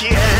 Yeah.